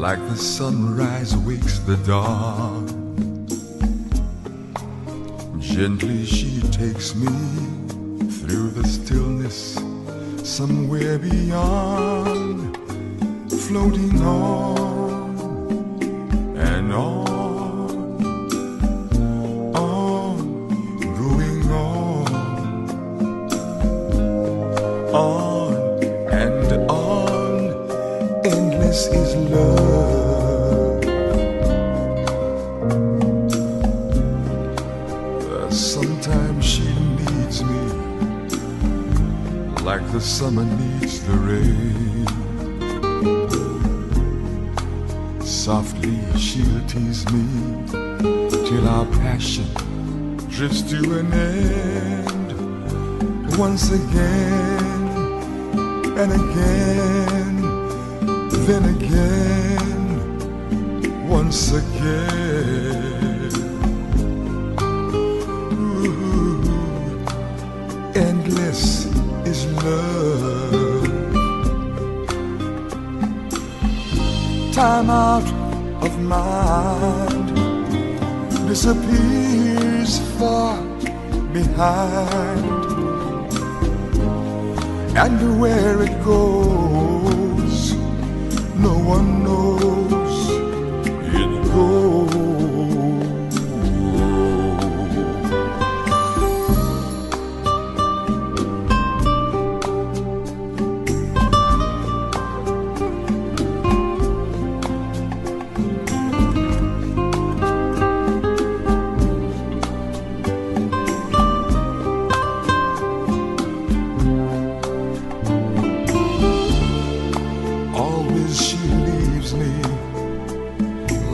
like the sunrise wakes the dawn. Gently she takes me through the stillness somewhere beyond, floating on and on, on, going on, on and on. Endless is love. Like the summer needs the rain. Softly she'll tease me till our passion drifts to an end. Once again and again, then again, once again. Endless is love. Time out of mind disappears far behind, and where it goes, no one knows.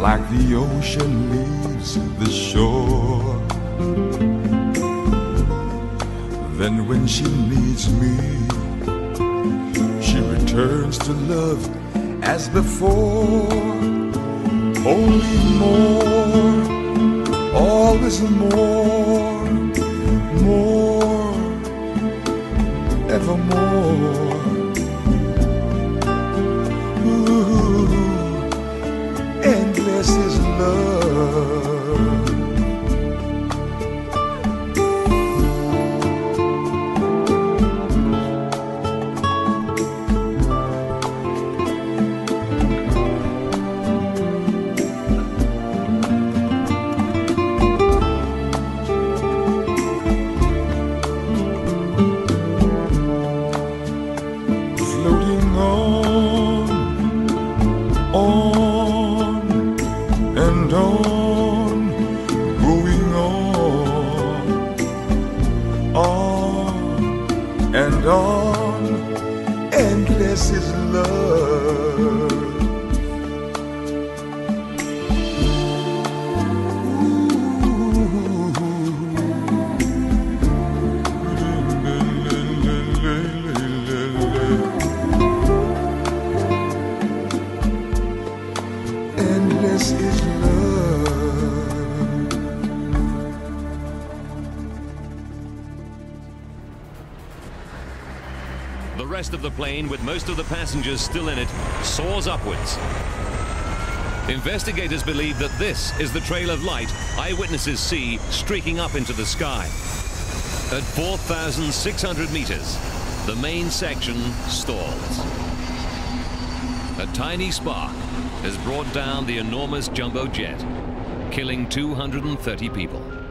Like the ocean leaves the shore. Then when she needs me, she returns to love as before. Only more, always more, and on. Endless is love. The rest of the plane, with most of the passengers still in it, soars upwards. Investigators believe that this is the trail of light eyewitnesses see streaking up into the sky. At 4,600 meters, the main section stalls. A tiny spark has brought down the enormous jumbo jet, killing 230 people.